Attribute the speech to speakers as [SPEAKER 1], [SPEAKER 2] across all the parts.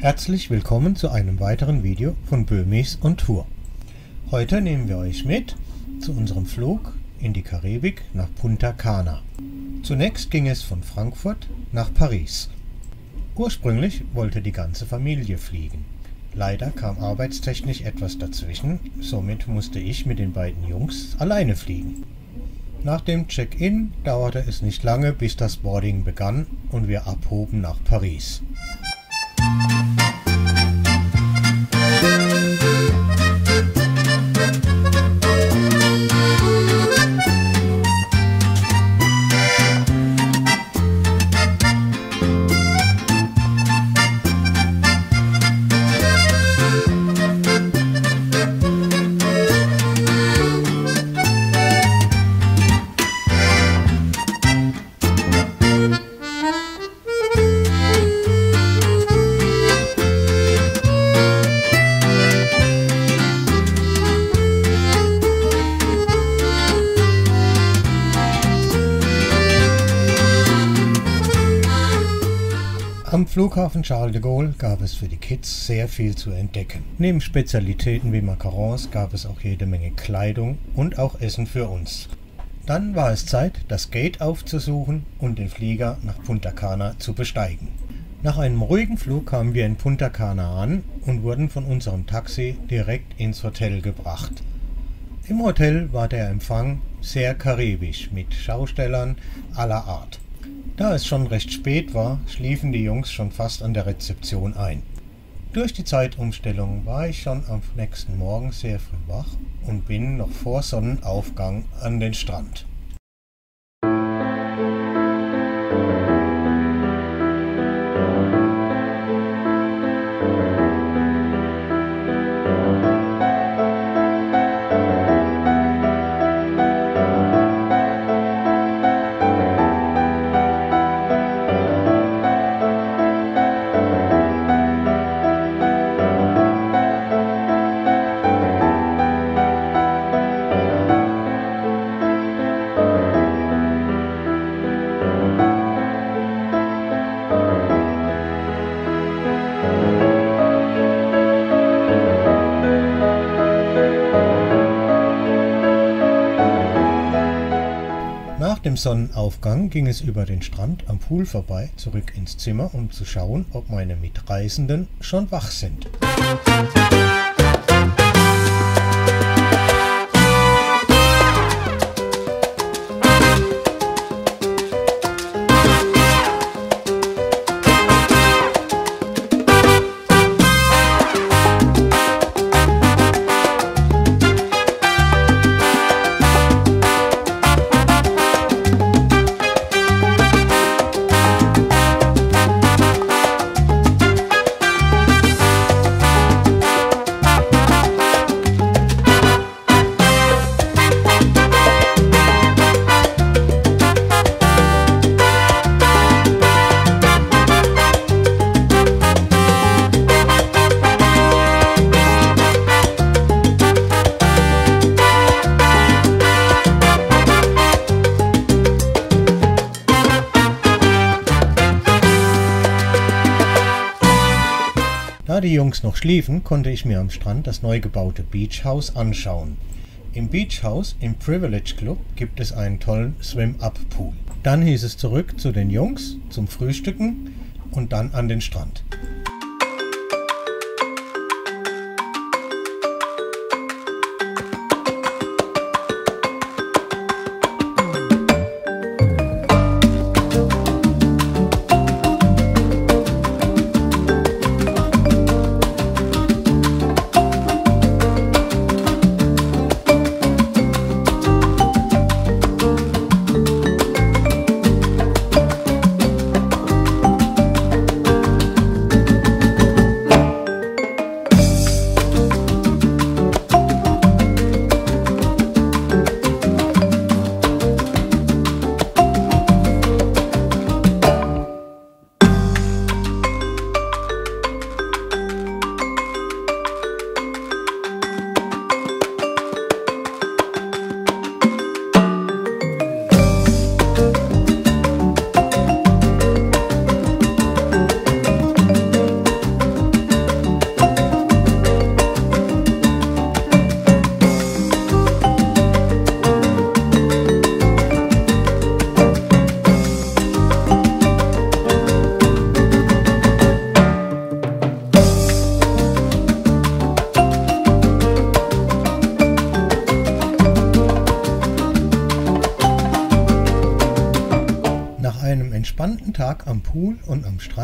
[SPEAKER 1] Herzlich willkommen zu einem weiteren Video von Böhmis on Tour. Heute nehmen wir euch mit zu unserem Flug in die Karibik nach Punta Cana. Zunächst ging es von Frankfurt nach Paris. Ursprünglich wollte die ganze Familie fliegen. Leider kam arbeitstechnisch etwas dazwischen, somit musste ich mit den beiden Jungs alleine fliegen. Nach dem Check-in dauerte es nicht lange, bis das Boarding begann und wir abhoben nach Paris. Am Flughafen Charles de Gaulle gab es für die Kids sehr viel zu entdecken. Neben Spezialitäten wie Macarons gab es auch jede Menge Kleidung und auch Essen für uns. Dann war es Zeit, das Gate aufzusuchen und den Flieger nach Punta Cana zu besteigen. Nach einem ruhigen Flug kamen wir in Punta Cana an und wurden von unserem Taxi direkt ins Hotel gebracht. Im Hotel war der Empfang sehr karibisch mit Schaustellern aller Art. Da es schon recht spät war, schliefen die Jungs schon fast an der Rezeption ein. Durch die Zeitumstellung war ich schon am nächsten Morgen sehr früh wach und bin noch vor Sonnenaufgang an den Strand. Dem Sonnenaufgang ging es über den Strand am Pool vorbei zurück ins Zimmer, um zu schauen, ob meine Mitreisenden schon wach sind. Da die Jungs noch schliefen, konnte ich mir am Strand das neu gebaute Beach House anschauen. Im Beach House im Privilege Club gibt es einen tollen Swim-Up-Pool. Dann hieß es zurück zu den Jungs zum Frühstücken und dann an den Strand.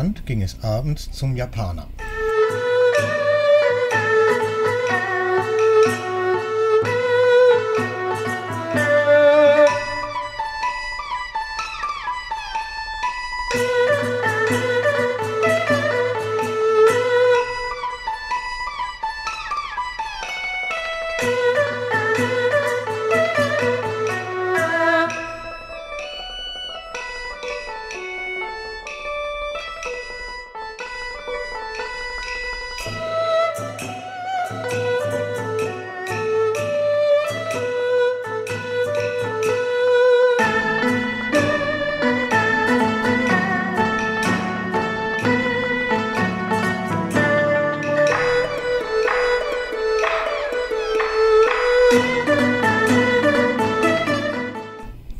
[SPEAKER 1] Strand ging es abends zum Japaner.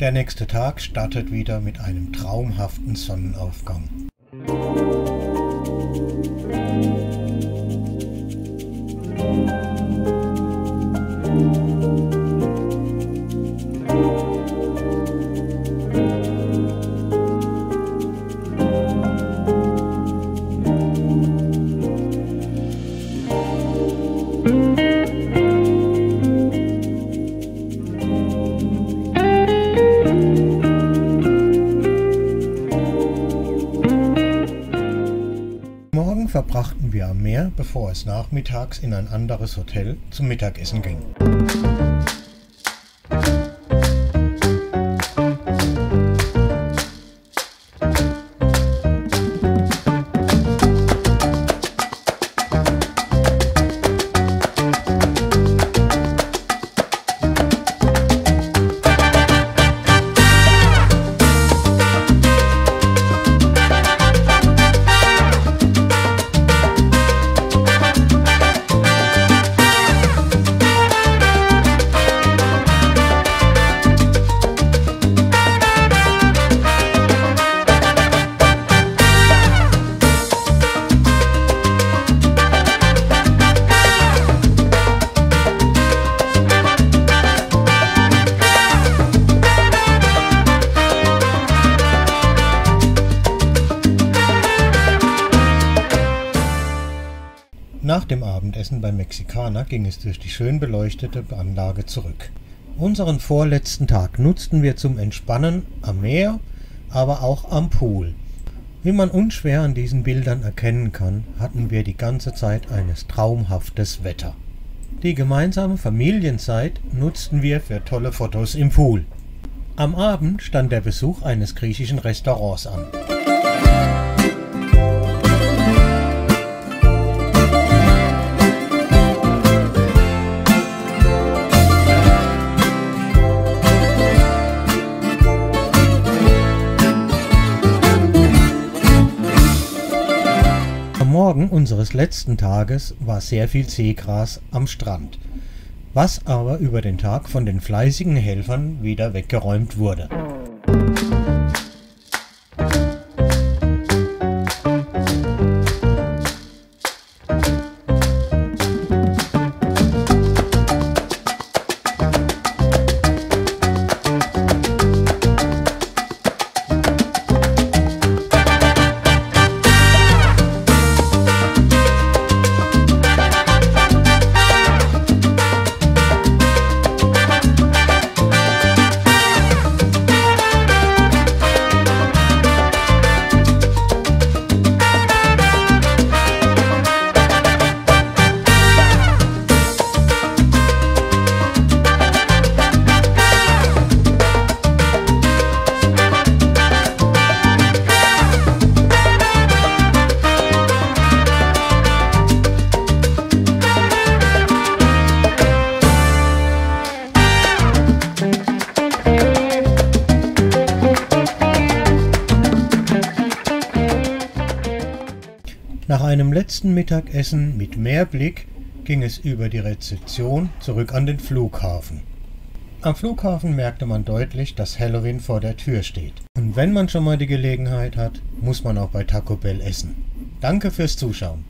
[SPEAKER 1] Der nächste Tag startet wieder mit einem traumhaften Sonnenaufgang. Bevor es nachmittags in ein anderes Hotel zum Mittagessen ging. Abendessen beim Mexikaner ging es durch die schön beleuchtete Anlage zurück. Unseren vorletzten Tag nutzten wir zum Entspannen am Meer, aber auch am Pool. Wie man unschwer an diesen Bildern erkennen kann, hatten wir die ganze Zeit eines traumhaftes Wetter. Die gemeinsame Familienzeit nutzten wir für tolle Fotos im Pool. Am Abend stand der Besuch eines griechischen Restaurants an. Am Morgen unseres letzten Tages war sehr viel Seegras am Strand, was aber über den Tag von den fleißigen Helfern wieder weggeräumt wurde. Einem letzten Mittagessen mit Meerblick ging es über die Rezeption zurück an den Flughafen. Am Flughafen merkte man deutlich, dass Halloween vor der Tür steht. Und wenn man schon mal die Gelegenheit hat, muss man auch bei Taco Bell essen. Danke fürs Zuschauen.